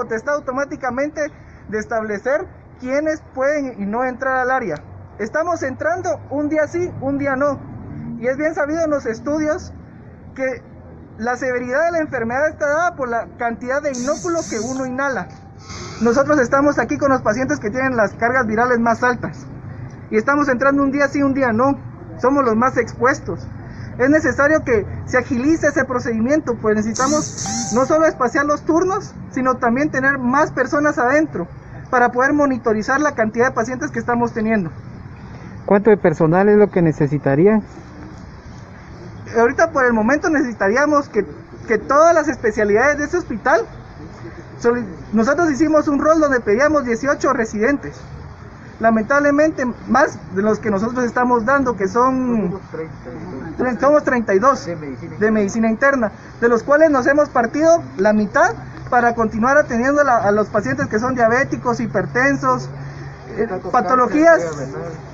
potestad automáticamente de establecer quiénes pueden y no entrar al área. Estamos entrando un día sí, un día no. Y es bien sabido en los estudios que la severidad de la enfermedad está dada por la cantidad de inóculo que uno inhala. Nosotros estamos aquí con los pacientes que tienen las cargas virales más altas. Y estamos entrando un día sí, un día no. Somos los más expuestos. Es necesario que se agilice ese procedimiento, pues necesitamos no solo espaciar los turnos, sino también tener más personas adentro para poder monitorizar la cantidad de pacientes que estamos teniendo. ¿Cuánto de personal es lo que necesitarían? Ahorita por el momento necesitaríamos que, que todas las especialidades de ese hospital, nosotros hicimos un rol donde pedíamos 18 residentes lamentablemente más de los que nosotros estamos dando, que son somos 32 de medicina interna, de los cuales nos hemos partido la mitad para continuar atendiendo a los pacientes que son diabéticos, hipertensos, eh, patologías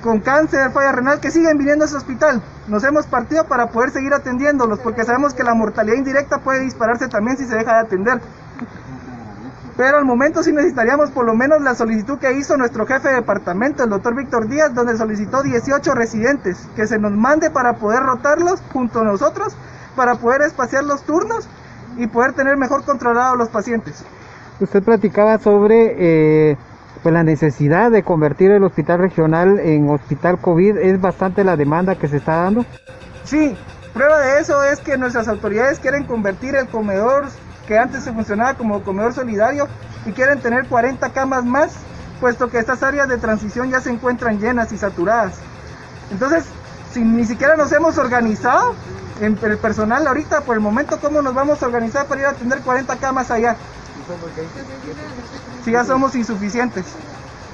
con cáncer, falla renal, que siguen viniendo a ese hospital. Nos hemos partido para poder seguir atendiéndolos, porque sabemos que la mortalidad indirecta puede dispararse también si se deja de atender. Pero al momento sí necesitaríamos por lo menos la solicitud que hizo nuestro jefe de departamento, el doctor Víctor Díaz, donde solicitó 18 residentes, que se nos mande para poder rotarlos junto a nosotros, para poder espaciar los turnos y poder tener mejor controlados los pacientes. Usted platicaba sobre eh, pues la necesidad de convertir el hospital regional en hospital COVID. ¿Es bastante la demanda que se está dando? Sí, prueba de eso es que nuestras autoridades quieren convertir el comedor que antes se funcionaba como comedor solidario y quieren tener 40 camas más, puesto que estas áreas de transición ya se encuentran llenas y saturadas. Entonces, si ni siquiera nos hemos organizado en el personal ahorita, por el momento, ¿cómo nos vamos a organizar para ir a tener 40 camas allá? Si ya somos insuficientes.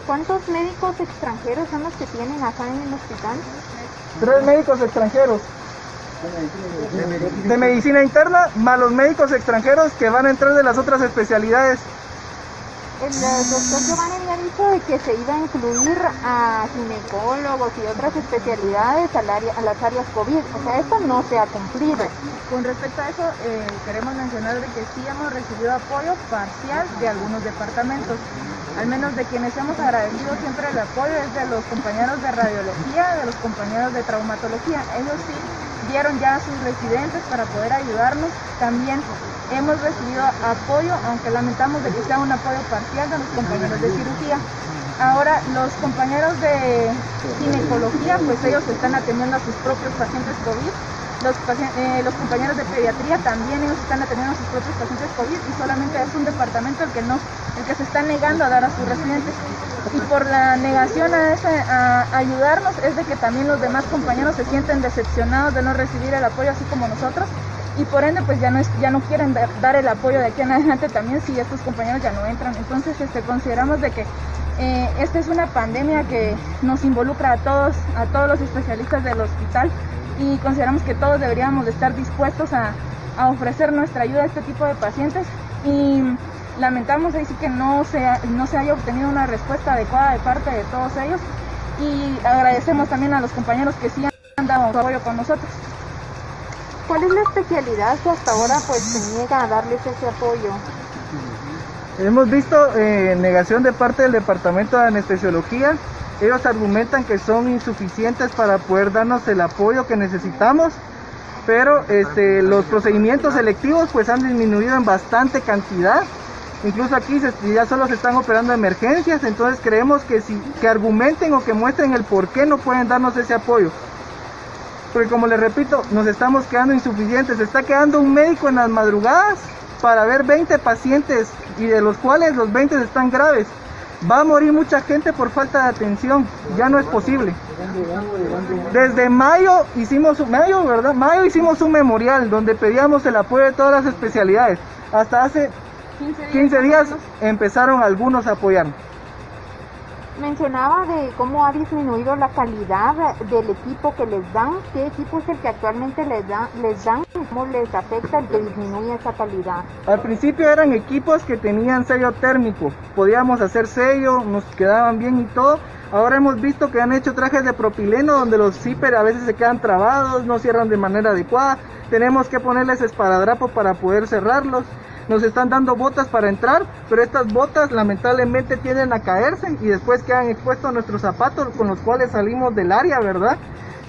¿Cuántos médicos extranjeros son los que tienen acá en el hospital? Tres médicos extranjeros de medicina interna, más los médicos extranjeros que van a entrar de las otras especialidades. El doctor Giovanni había dicho de que se iba a incluir a ginecólogos y otras especialidades al área, a las áreas COVID. O sea, esto no se ha cumplido. Con respecto a eso, eh, queremos mencionar de que sí hemos recibido apoyo parcial de algunos departamentos. Al menos de quienes hemos agradecido siempre el apoyo es de los compañeros de radiología, de los compañeros de traumatología. Ellos sí ya a sus residentes para poder ayudarnos. También hemos recibido apoyo, aunque lamentamos de que sea un apoyo parcial de los compañeros de cirugía. Ahora los compañeros de ginecología, pues ellos están atendiendo a sus propios pacientes COVID. Los, eh, los compañeros de pediatría también ellos están atendiendo a sus propios pacientes COVID y solamente es un departamento el que no, el que se está negando a dar a sus residentes y por la negación a, a ayudarnos es de que también los demás compañeros se sienten decepcionados de no recibir el apoyo así como nosotros y por ende pues ya no, ya no quieren dar, el apoyo de aquí en adelante también si estos compañeros ya no entran. Entonces este, consideramos de que eh, esta es una pandemia que nos involucra a todos, a todos los especialistas del hospital y consideramos que todos deberíamos de estar dispuestos a, a ofrecer nuestra ayuda a este tipo de pacientes y lamentamos ahí sí que no se, no se haya obtenido una respuesta adecuada de parte de todos ellos y agradecemos también a los compañeros que sí han dado apoyo con nosotros. ¿Cuál es la especialidad que hasta ahora pues se niega a darles ese apoyo? Hemos visto eh, negación de parte del Departamento de Anestesiología. Ellos argumentan que son insuficientes para poder darnos el apoyo que necesitamos, pero este, los procedimientos selectivos pues han disminuido en bastante cantidad Incluso aquí ya solo se están operando emergencias, entonces creemos que, si, que argumenten o que muestren el por qué no pueden darnos ese apoyo. Porque como les repito, nos estamos quedando insuficientes. Se está quedando un médico en las madrugadas para ver 20 pacientes y de los cuales los 20 están graves. Va a morir mucha gente por falta de atención. Ya no es posible. Desde mayo hicimos, mayo, ¿verdad? Mayo hicimos un memorial donde pedíamos el apoyo de todas las especialidades. Hasta hace 15 días, empezaron algunos a apoyar. Mencionaba de cómo ha disminuido la calidad del equipo que les dan, qué equipo es el que actualmente les, da, les dan, cómo les afecta el que disminuye esa calidad. Al principio eran equipos que tenían sello térmico, podíamos hacer sello, nos quedaban bien y todo. Ahora hemos visto que han hecho trajes de propileno donde los zipper a veces se quedan trabados, no cierran de manera adecuada. Tenemos que ponerles esparadrapo para poder cerrarlos. Nos están dando botas para entrar, pero estas botas lamentablemente tienden a caerse y después quedan expuestos nuestros zapatos con los cuales salimos del área, ¿verdad?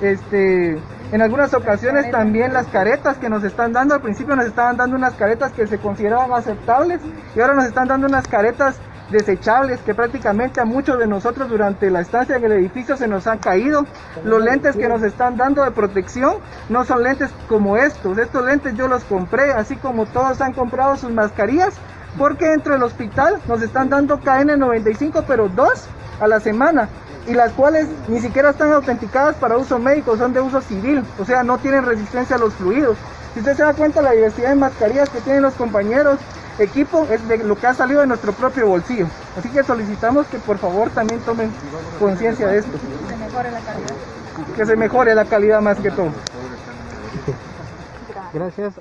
Este, en algunas ocasiones también las caretas que nos están dando, al principio nos estaban dando unas caretas que se consideraban aceptables y ahora nos están dando unas caretas desechables que prácticamente a muchos de nosotros durante la estancia en el edificio se nos han caído. Los lentes que nos están dando de protección no son lentes como estos. Estos lentes yo los compré, así como todos han comprado sus mascarillas, porque dentro del hospital nos están dando KN95, pero dos a la semana y las cuales ni siquiera están autenticadas para uso médico, son de uso civil, o sea, no tienen resistencia a los fluidos. Si usted se da cuenta la diversidad de mascarillas que tienen los compañeros, equipo es de lo que ha salido de nuestro propio bolsillo. Así que solicitamos que por favor también tomen conciencia de esto. Que se mejore la calidad. Que se mejore la calidad más que todo. Gracias.